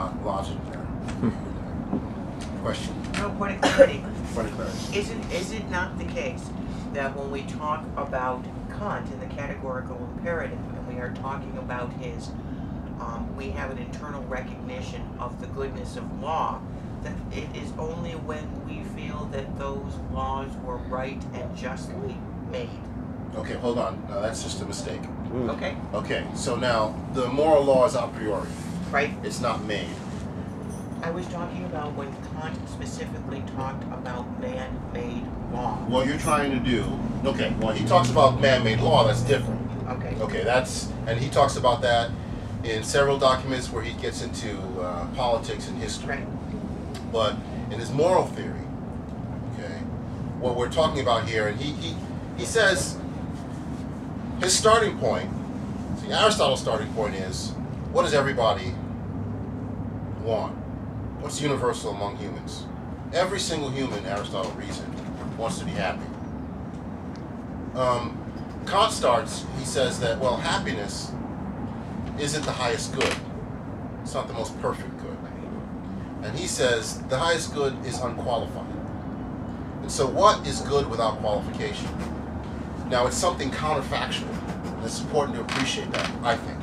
not logic there. Question. No, point of clarity. Point of clarity. Isn't, is it not the case that when we talk about Kant in the categorical imperative, and we are talking about his, um, we have an internal recognition of the goodness of law, that it is only when we feel that those laws were right and justly made. Okay, hold on. No, that's just a mistake. Okay, Okay, so now the moral law is a priori. Right? It's not made. I was talking about when Kant specifically talked about man-made law. What you're trying to do. Okay, well, he talks about man-made law. That's different. Okay, Okay, that's and he talks about that in several documents where he gets into uh, politics and history. right, But in his moral theory, okay, what we're talking about here, and he he, he says his starting point. See, Aristotle's starting point is what does everybody want? What's universal among humans? Every single human, Aristotle reasoned, wants to be happy. Um, Kant starts, he says that, well, happiness isn't the highest good. It's not the most perfect good. And he says the highest good is unqualified. And so, what is good without qualification? Now, it's something counterfactual. And it's important to appreciate that, I think.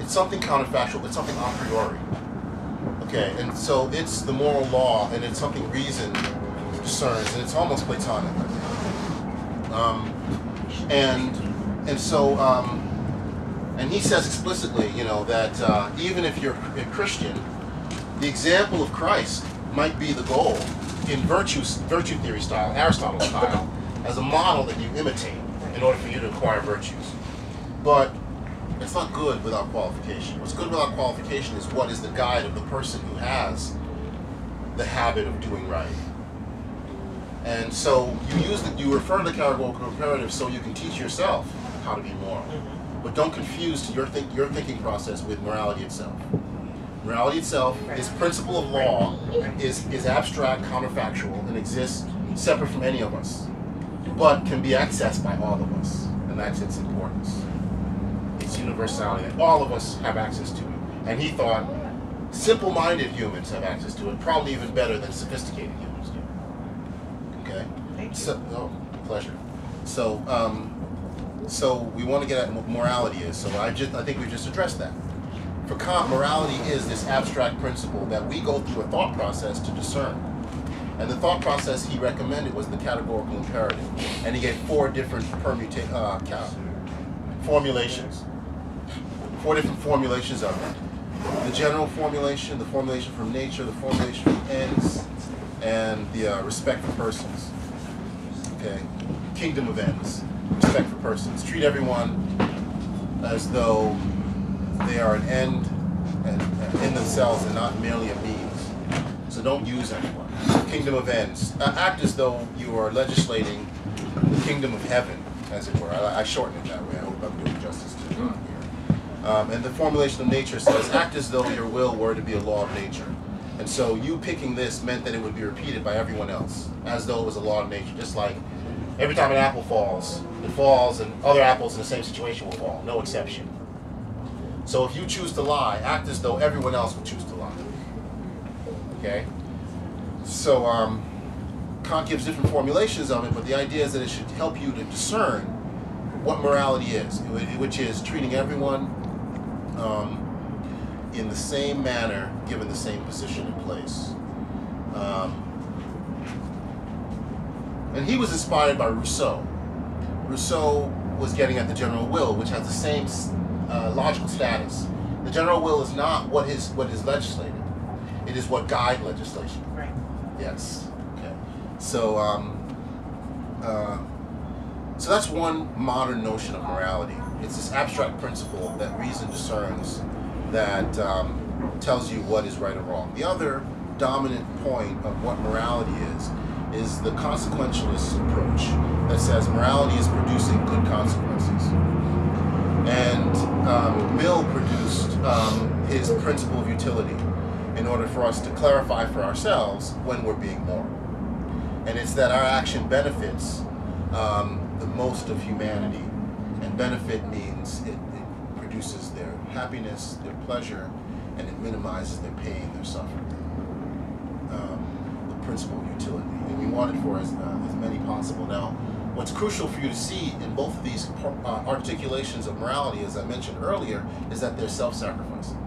It's something counterfactual, it's something a priori. Okay, and so it's the moral law, and it's something reason discerns, and it's almost Platonic, Um, and and so um, and he says explicitly, you know, that uh, even if you're a Christian, the example of Christ might be the goal in virtue virtue theory style, Aristotle style, as a model that you imitate in order for you to acquire virtues. But it's not good without qualification. What's good without qualification is what is the guide of the person who has the habit of doing right. And so you use the, you refer to the categorical imperative so you can teach yourself how to be moral. Mm-hmm. But don't confuse your think your thinking process with morality itself. Morality itself, this principle of law, is is abstract, counterfactual, and exists separate from any of us, but can be accessed by all of us, and that's its importance. Universality that all of us have access to it. And he thought simple-minded humans have access to it, probably even better than sophisticated humans do. Okay. thank you. So, oh, pleasure. So, um, so we want to get at what morality is. So I just, I think we just addressed that. For Kant, morality is this abstract principle that we go through a thought process to discern. And the thought process he recommended was the categorical imperative, and he gave four different permuta- uh, formulations, four different formulations of it. The general formulation, the formulation from nature, the formulation from ends, and the uh, respect for persons. Okay, kingdom of ends, respect for persons. Treat everyone as though they are an end and, and in themselves and not merely a means. So don't use anyone. Kingdom of ends. Uh, act as though you are legislating the kingdom of heaven, as it were. I, I shorten it that way. I hope I'm doing justice to it. Um, and the formulation of nature says, act as though your will were to be a law of nature. And so you picking this meant that it would be repeated by everyone else, as though it was a law of nature. Just like every time an apple falls, it falls, and other apples in the same situation will fall. No exception. So if you choose to lie, act as though everyone else would choose to lie. Okay? So um, Kant gives different formulations of it, but the idea is that it should help you to discern what morality is, which is treating everyone um, in the same manner, given the same position and place. Um, and he was inspired by Rousseau. Rousseau was getting at the general will, which has the same uh, logical status. The general will is not what is what is legislated; it is what guide legislation. Right. Yes. Okay. So, um, uh, so that's one modern notion of morality. It's this abstract principle that reason discerns that um, tells you what is right or wrong. The other dominant point of what morality is is the consequentialist approach that says morality is producing good consequences. And um, Mill produced um, his principle of utility in order for us to clarify for ourselves when we're being moral. And it's that our action benefits um, the most of humanity. Benefit means it, it produces their happiness, their pleasure, and it minimizes their pain, their suffering. Um, the principle utility, and we want it for as, uh, as many possible. Now, what's crucial for you to see in both of these uh, articulations of morality, as I mentioned earlier, is that they're self-sacrificing.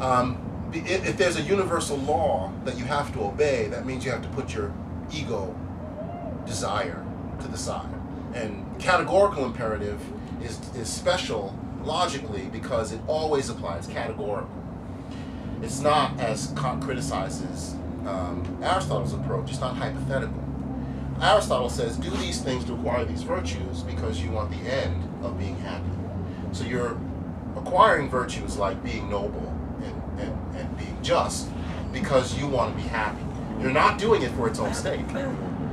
Um, if, if there's a universal law that you have to obey, that means you have to put your ego desire to the side. And categorical imperative is, is special logically because it always applies categorically. It's not, as Kant criticizes um, Aristotle's approach, it's not hypothetical. Aristotle says, do these things to acquire these virtues because you want the end of being happy. So you're acquiring virtues like being noble and, and, and being just because you want to be happy. You're not doing it for its own sake.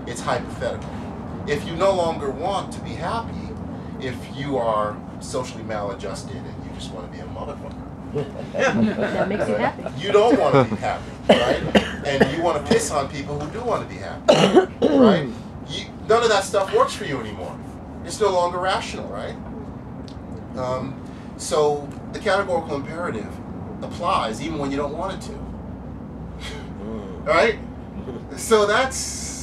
It's hypothetical. If you no longer want to be happy, if you are socially maladjusted and you just want to be a motherfucker, that makes you happy. You don't want to be happy, right? And you want to piss on people who do want to be happy, right? You, none of that stuff works for you anymore. It's no longer rational, right? Um, so the categorical imperative applies even when you don't want it to, right? So that's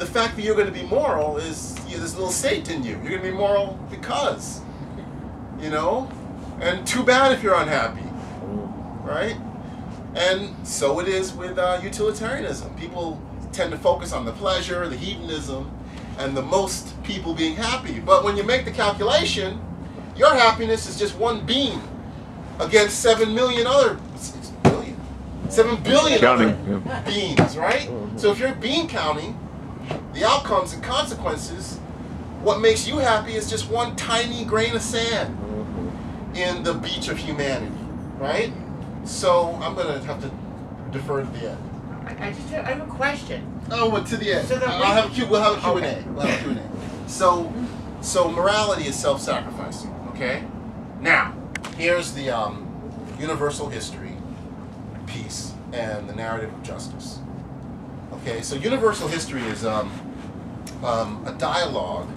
the fact that you're going to be moral is you know, this little Satan in you. You're going to be moral because, you know, and too bad if you're unhappy, right? And so it is with uh, utilitarianism. People tend to focus on the pleasure, the hedonism, and the most people being happy. But when you make the calculation, your happiness is just one bean against seven million other six billion, seven billion Counting, other beans, right? So if you're bean counting, the outcomes and consequences, what makes you happy is just one tiny grain of sand in the beach of humanity, right? So I'm gonna have to defer to the end. I, I just have, I have a question. Oh, but to the end. So the I'll have a Q. We'll have a Q and Okay. A. We'll have a Q and A. So, so morality is self-sacrificing. Okay. Now, here's the um, universal history piece and the narrative of justice. Okay. So universal history is um, um, a dialogue,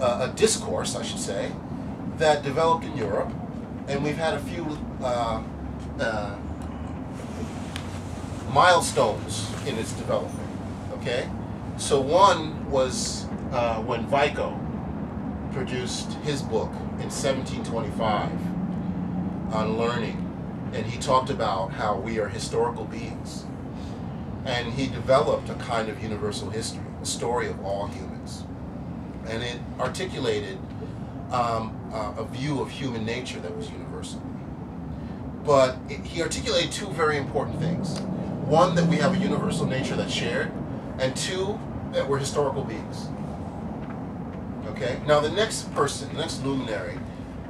uh, a discourse, I should say, that developed in Europe, and we've had a few. Uh, uh, milestones in its development. Okay, so one was uh, when Vico produced his book in 1725 on learning, and he talked about how we are historical beings, and he developed a kind of universal history, a story of all humans, and it articulated um, uh, a view of human nature that was universal but it, he articulated two very important things. One, that we have a universal nature that's shared, and two, that we're historical beings. Okay? Now, the next person, the next luminary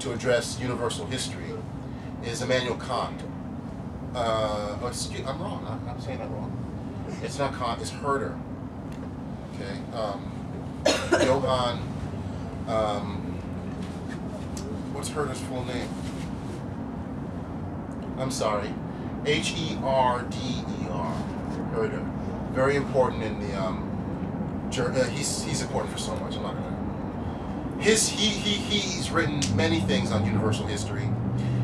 to address universal history is Immanuel Kant. Uh, oh, excuse, I'm wrong. I'm, I'm saying that wrong. It's not Kant, it's Herder. Okay? Um, Johann. Um, what's Herder's full name? I'm sorry, H E R D E R, Herder. Very important in the um. Uh, he's he's important for so much. I'm not gonna. His he he he's written many things on universal history.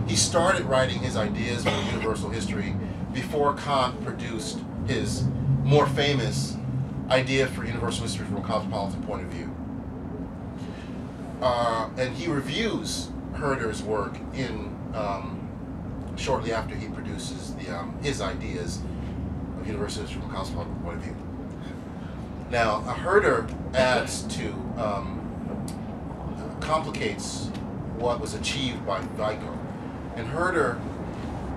He started writing his ideas for universal history before Kant produced his more famous idea for universal history from a cosmopolitan point of view. Uh, and he reviews Herder's work in um, shortly after he produces the um, his ideas of universal history from a cosmopolitan point of view. Now, Herder adds to um, complicates what was achieved by Vico, and Herder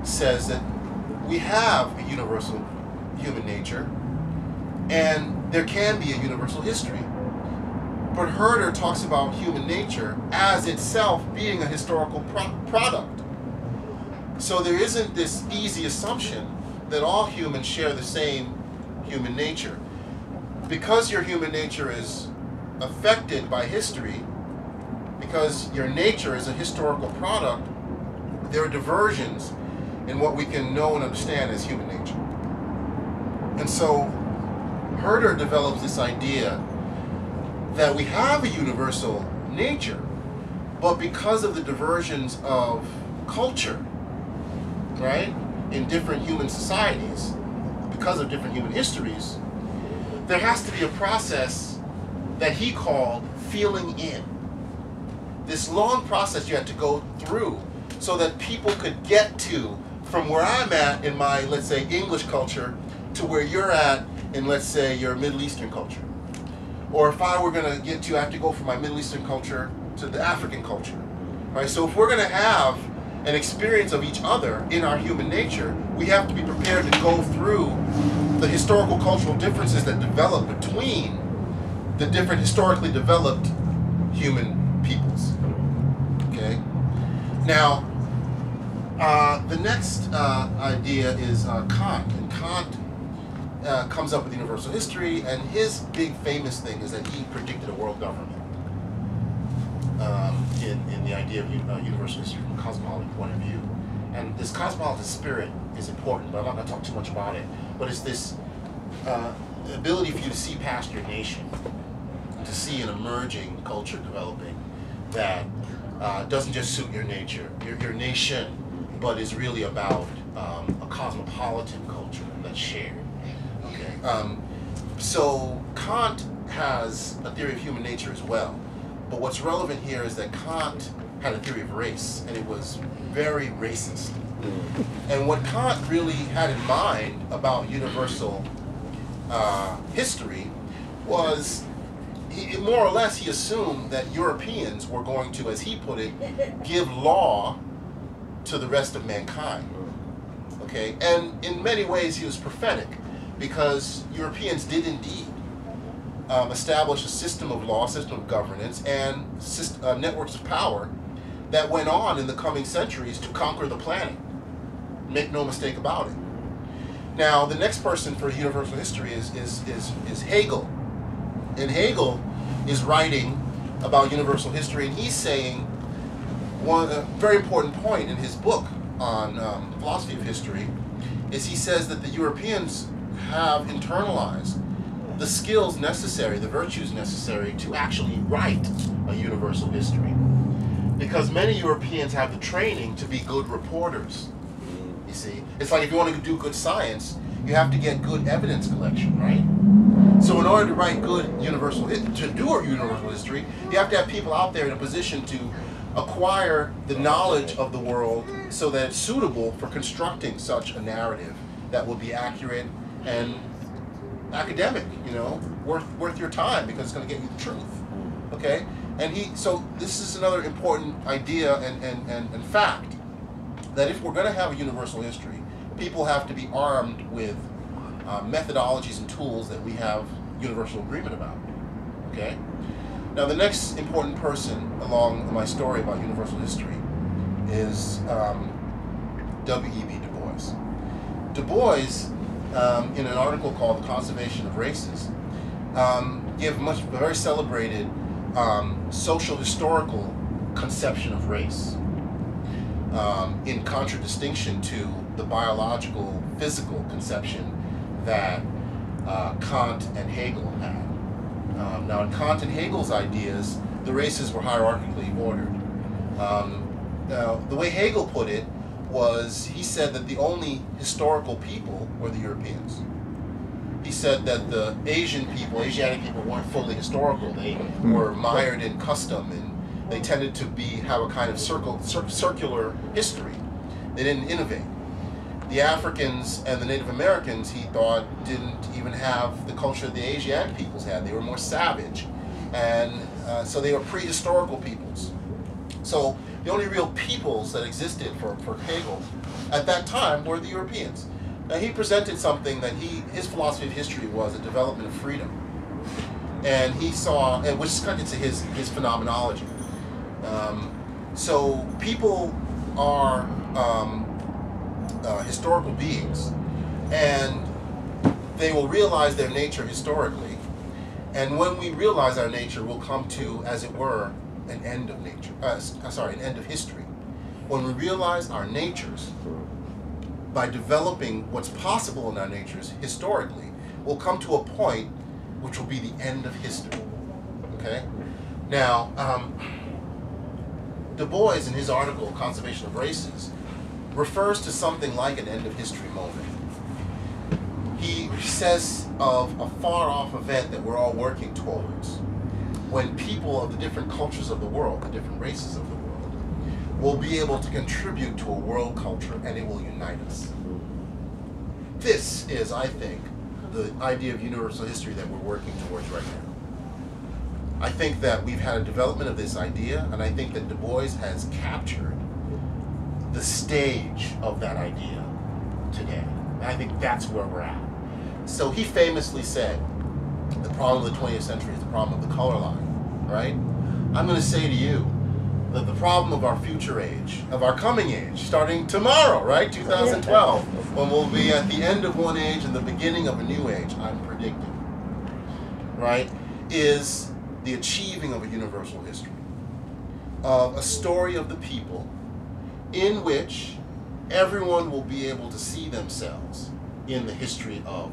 says that we have a universal human nature, and there can be a universal history. But Herder talks about human nature as itself being a historical pro- product. So there isn't this easy assumption that all humans share the same human nature. Because your human nature is affected by history, because your nature is a historical product, there are diversions in what we can know and understand as human nature. And so Herder develops this idea that we have a universal nature, But because of the diversions of culture, right, in different human societies, because of different human histories, there has to be a process that he called feeling in. This long process you had to go through so that people could get to from where I'm at in my, let's say, English culture to where you're at in, let's say, your Middle Eastern culture. Or if I were going to get to, I have to go from my Middle Eastern culture to the African culture. Right? So if we're going to have an experience of each other in our human nature, we have to be prepared to go through the historical cultural differences that develop between the different historically developed human peoples. Okay? Now, uh, the next uh, idea is uh, Kant. And Kant uh, comes up with universal history, and his big famous thing is that he predicted a world government um, in, in the idea of uh, universal history from a cosmology point of view. And this cosmology spirit is important, but I'm not going to talk too much about it. But it's this uh, ability for you to see past your nation, to see an emerging culture developing that uh, doesn't just suit your nature, your, your nation, but is really about um, a cosmopolitan culture that's shared. Um, so Kant has a theory of human nature as well. But what's relevant here is that Kant had a theory of race, and it was very racist. And what Kant really had in mind about universal uh, history was, he, more or less, he assumed that Europeans were going to, as he put it, give law to the rest of mankind. Okay, and in many ways he was prophetic, because Europeans did indeed um, establish a system of law, system of governance, and uh, networks of power that went on in the coming centuries to conquer the planet. Make no mistake about it. Now, the next person for universal history is, is, is, is Hegel. And Hegel is writing about universal history, and he's saying one a very important point in his book on um, philosophy of history is he says that the Europeans have internalized the skills necessary, the virtues necessary to actually write a universal history. Because many Europeans have the training to be good reporters. You see, it's like if you want to do good science, you have to get good evidence collection, right? So in order to write good universal to do a universal history, you have to have people out there in a position to acquire the knowledge of the world so that it's suitable for constructing such a narrative that will be accurate and academic, you know, worth worth your time because it's going to get you the truth. Okay, and he so this is another important idea and and, and, and fact that if we're going to have a universal history, people have to be armed with uh, methodologies and tools that we have universal agreement about. Okay. Now the next important person along my story about universal history is um, W.E.B. Du Bois. Du Bois um, in an article called The Conservation of Races, um, give much very celebrated um, social historical conception of race um, in contradistinction to the biological physical conception that uh, Kant and Hegel had. Um, now, in Kant and Hegel's ideas, the races were hierarchically ordered. Um, now, the way Hegel put it was he said that the only historical people were the Europeans. He said that the Asian people, Asiatic people, weren't fully historical. They were mired in custom and they tended to be have a kind of circle, cir- circular history. They didn't innovate. The Africans and the Native Americans, he thought, didn't even have the culture the Asiatic peoples had. They were more savage, and uh, so they were prehistorical peoples. So the only real peoples that existed for, for Hegel at that time were the Europeans. Now he presented something that he his philosophy of history was a development of freedom, and he saw, and which is kind of his his phenomenology. Um, so people are um, uh, historical beings, and they will realize their nature historically, and when we realize our nature, we'll come to, as it were, an end of nature. Uh, sorry, an end of history. When we realize our natures, by developing what's possible in our natures historically, we'll come to a point which will be the end of history. Okay. Now, um, Du Bois, in his article, Conservation of Races, refers to something like an end of history moment. He says of a far off event that we're all working towards when people of the different cultures of the world, the different races of the world, will be able to contribute to a world culture and it will unite us. This is, I think, the idea of universal history that we're working towards right now. I think that we've had a development of this idea, and I think that Du Bois has captured the stage of that idea today. I think that's where we're at. So he famously said, the problem of the 20th century is the problem of the color line, right? I'm going to say to you that the problem of our future age, of our coming age, starting tomorrow, right, 2012, when we'll be at the end of one age and the beginning of a new age, I'm predicting, right, is the achieving of a universal history, of a story of the people in which everyone will be able to see themselves in the history of.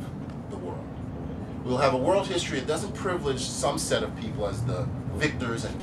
We'll have a world history that doesn't privilege some set of people as the victors and